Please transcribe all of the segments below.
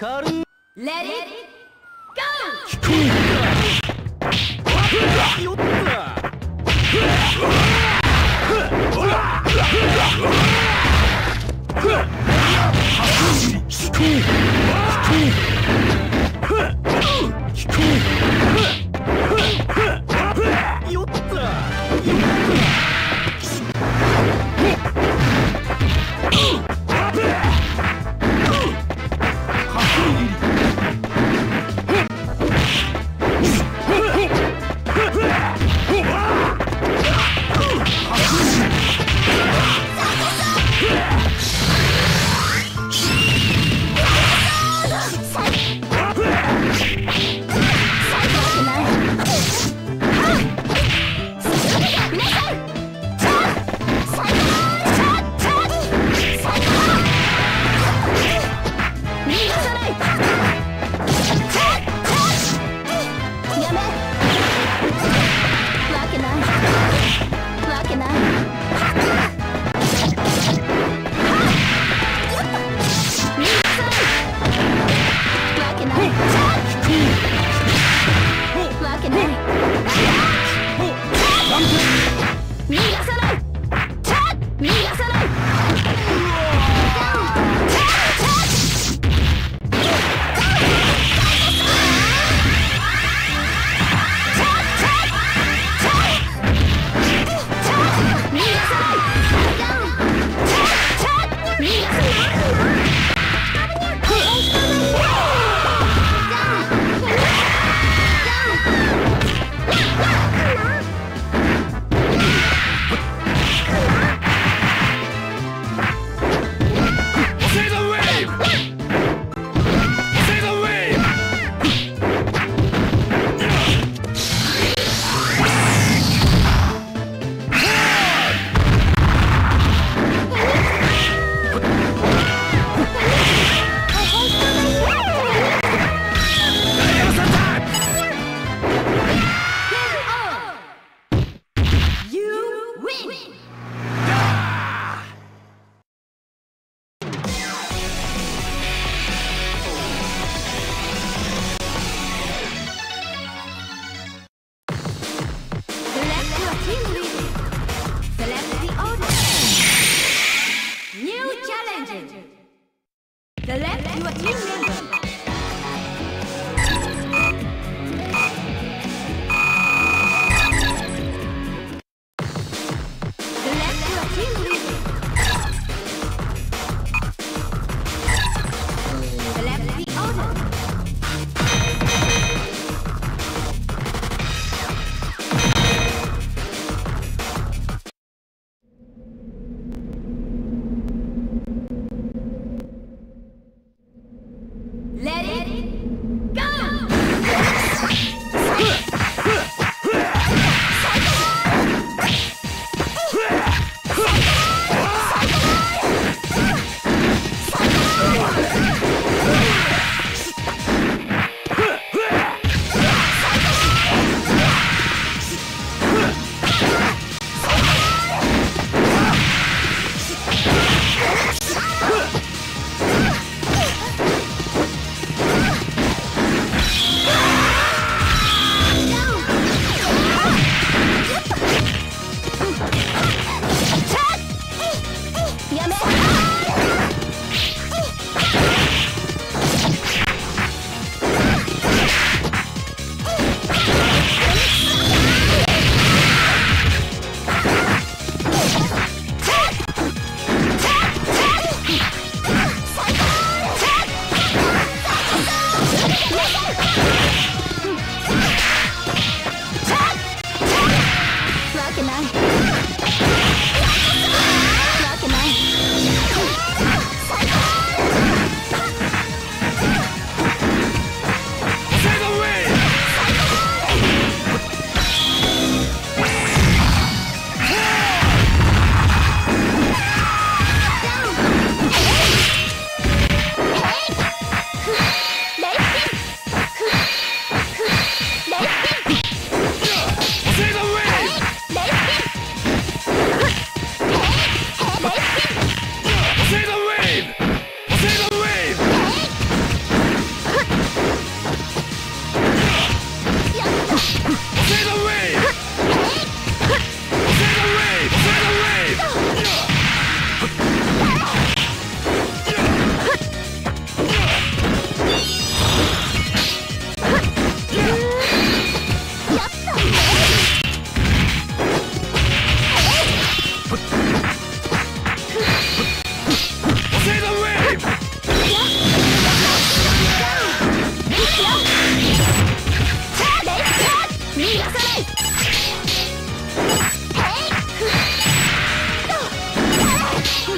軽い Let it go! よった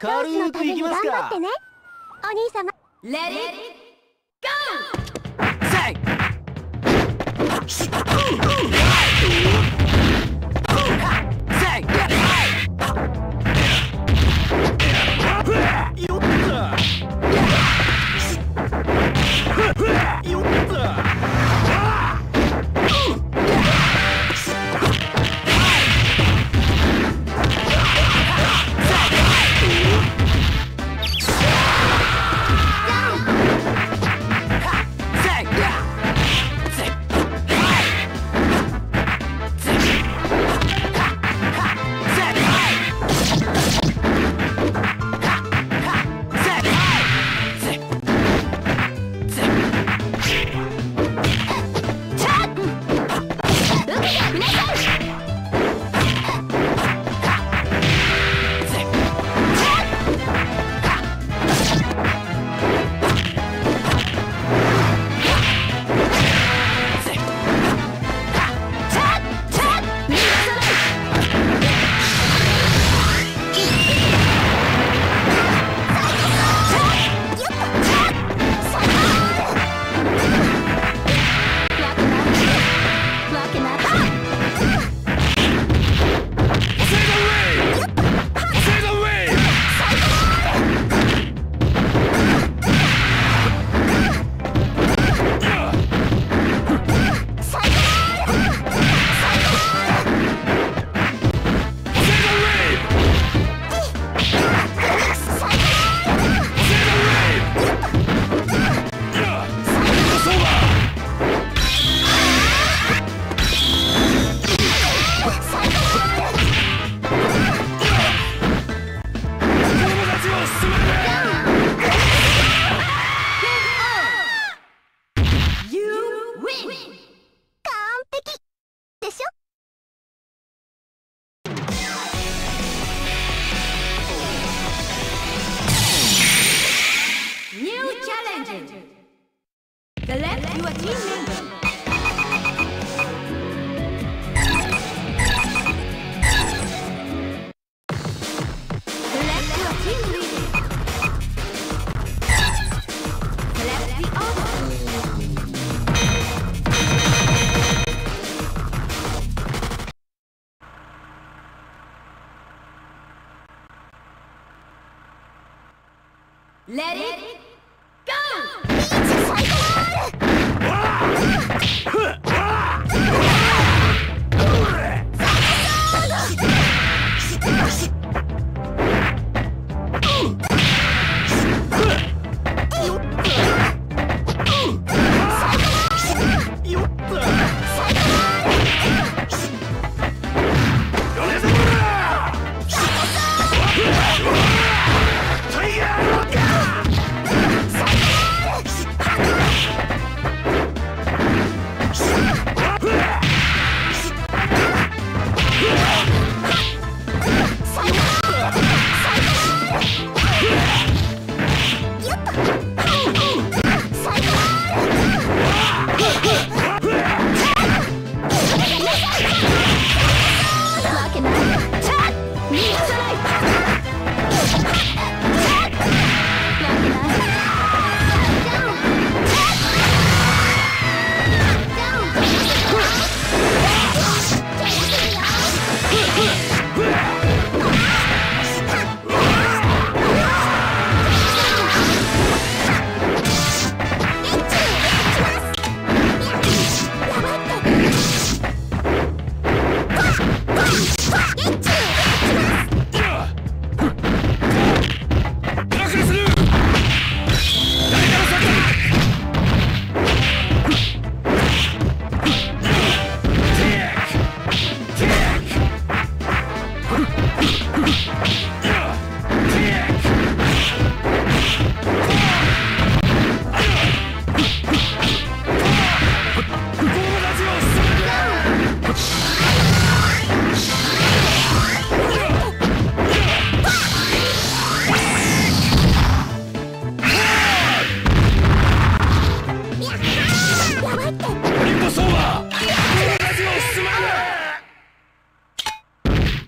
軽くいきますか？頑張ってね。お兄様。Let it go! せいよ Select your team member. Select your team leader. Select the order. Let it go!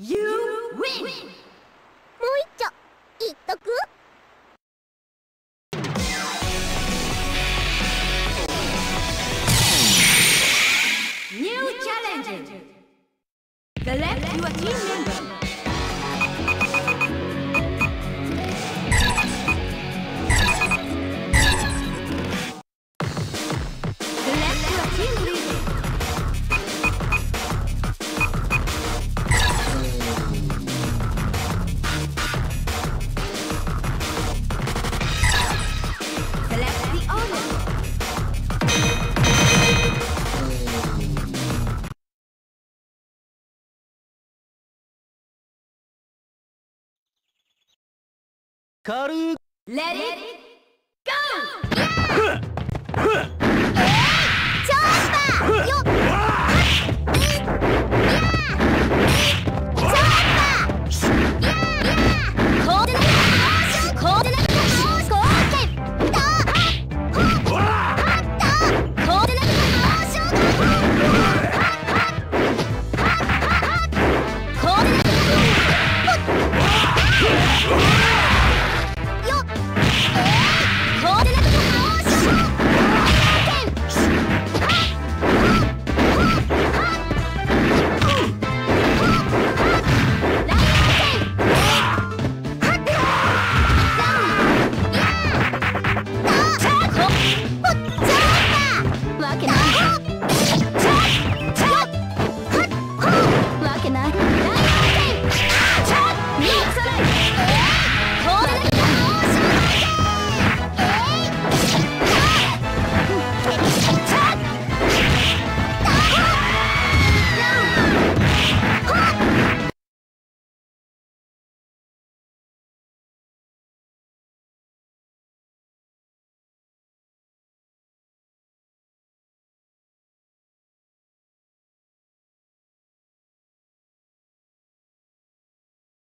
You win! Karu Let it go!